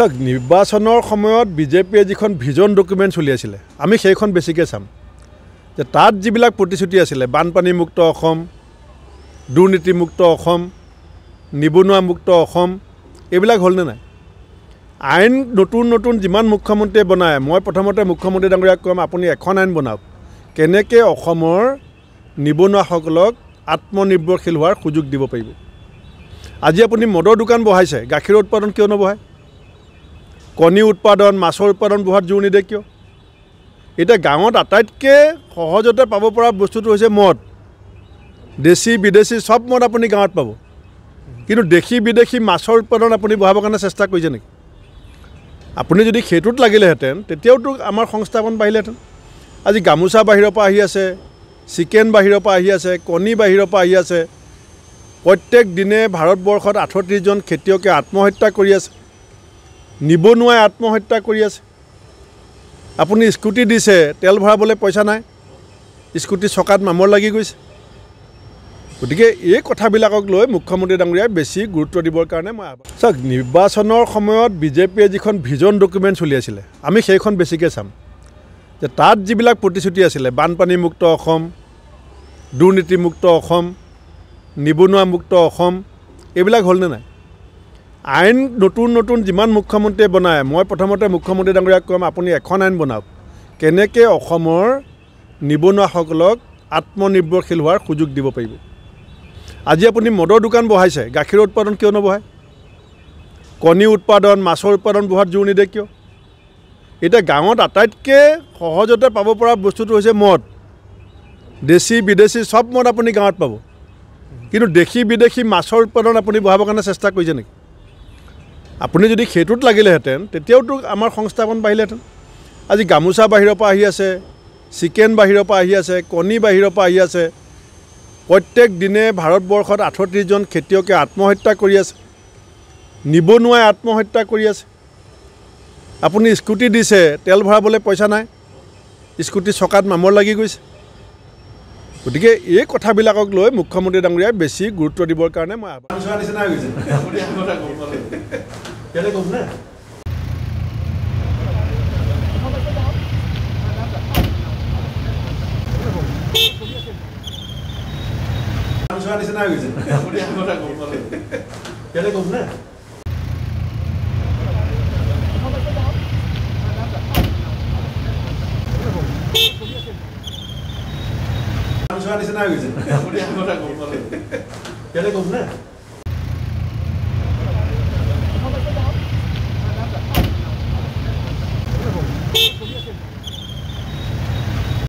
চাওক নিৰ্বাচনৰ সময়ত বিজেপিয়ে যিখন ভিজন ডকুমেণ্টছ উলিয়াইছিলে আমি সেইখন বেছিকৈ চাম। যে তাত যিবিলাক প্ৰতিশ্ৰুতি আছিলে বানপানীমুক্ত অসম দুৰ্নীতিমুক্ত অসম নিবনুৱামুক্ত অসম এইবিলাক হ'লনে নাই? আইন নতুন নতুন যিমান মুখ্যমন্ত্ৰীয়ে বনায় মই প্ৰথমতে মুখ্যমন্ত্ৰী ডাঙৰীয়াক ক'ম আপুনি এখন আইন বনাওক। কেনেকৈ অসমৰ নিবনুৱাসকলক আত্মনিৰ্ভৰশীল হোৱাৰ সুযোগ দিব পাৰিব? আজি আপুনি মদৰ দোকান বহাইছে গাখীৰৰ উৎপাদন কিয় নবহায়? কণী উৎপাদন মাছৰ উৎপাদন বঢ়োৱাত জোৰ নিদিয়ে কিয়? এতিয়া গাঁৱত আটাইতকৈ সহজতে পাব পৰা বস্তুটো হৈছে মদ। দেশী বিদেশী চব মদ আপুনি গাঁৱত পাব। কিন্তু দেশী বিদেশী মাছৰ উৎপাদন আপুনি বঢ়াবৰ কাৰণে চেষ্টা কৰিছে নেকি? আপুনি যদি সেইটোত লাগিলেহেঁতেন তেতিয়াওতো আমাৰ সংস্থাপন বাঢ়িলেহেঁতেন। আজি গামোচা বাহিৰৰ পৰা আহি আছে চিকেন বাহিৰৰ পৰা আহি আছে কণী বাহিৰৰ পৰা আহি আছে। প্ৰত্যেক দিনে ভাৰতবৰ্ষত আঠত্ৰিছজন খেতিয়কে আত্মহত্যা কৰি আছে। নিবনুৱাই আত্মহত্যা কৰি আছে। আপুনি স্কুটি দিছে তেল ভৰাবলৈ পইচা নাই। স্কুটি চকাত মামৰ লাগি গৈছে। গতিকে এই কথাবিলাকক লৈ মুখ্যমন্ত্ৰী ডাঙৰীয়াই বেছি গুৰুত্ব দিবৰ কাৰণে মই চাওক নিৰ্বাচনৰ সময়ত বিজেপিয়ে যিখন ভিজন ডকুমেণ্টছ উলিয়াইছিলে আমি সেইখন বেছিকৈ চাম। যে তাত যিবিলাক প্ৰতিশ্ৰুতি আছিলে বানপানীমুক্ত অসম দুৰ্নীতিমুক্ত অসম নিবনুৱামুক্ত অসম এইবিলাক হ'লনে নাই? আইন নতুন নতুন যিমান মুখ্যমন্ত্ৰীয়ে বনায় মই প্ৰথমতে মুখ্যমন্ত্ৰী ডাঙৰীয়াক ক'ম আপুনি এখন আইন বনাওক। কেনেকৈ অসমৰ নিবনুৱাসকলক আত্মনিৰ্ভৰশীল হোৱাৰ সুযোগ দিব পাৰিব? আজি আপুনি মদৰ দোকান বহাইছে গাখীৰৰ উৎপাদন কিয় নবহায়? কণী উৎপাদন মাছৰ উৎপাদন বঢ়োৱাত জোৰ নিদিয়ে কিয়? এতিয়া গাঁৱত আটাইতকৈ সহজতে পাব পৰা বস্তুটো হৈছে মদ। দেশী বিদেশী চব মদ আপুনি গাঁৱত পাব। কিন্তু দেশী বিদেশী মাছৰ উৎপাদন আপুনি বঢ়াবৰ কাৰণে চেষ্টা কৰিছে নেকি? আপুনি যদি সেইটোত লাগিলেহেঁতেন তেতিয়াওতো আমাৰ সংস্থাপন বাঢ়িলেহেঁতেন। আজি গামোচা বাহিৰৰ পৰা আহি আছে চিকেন বাহিৰৰ পৰা আহি আছে কণী বাহিৰৰ পৰা আহি আছে। প্ৰত্যেক দিনে ভাৰতবৰ্ষত আঠত্ৰিছজন খেতিয়কে আত্মহত্যা কৰি আছে। নিবনুৱাই আত্মহত্যা কৰি আছে। আপুনি স্কুটি দিছে তেল ভৰাবলৈ পইচা নাই। স্কুটি চকাত মামৰ লাগি গৈছে। গতিকে এই কথাবিলাকক লৈ মুখ্যমন্ত্ৰী ডাঙৰীয়াই বেছি গুৰুত্ব দিবৰ কাৰণে মই ক'ম নে জনোৱাৰ নিচিনা হৈ গৈছে ইয়াতে ক'ম নে জনোৱাৰ নিচিনা হৈ গৈছে ইয়াতে ক'ম নে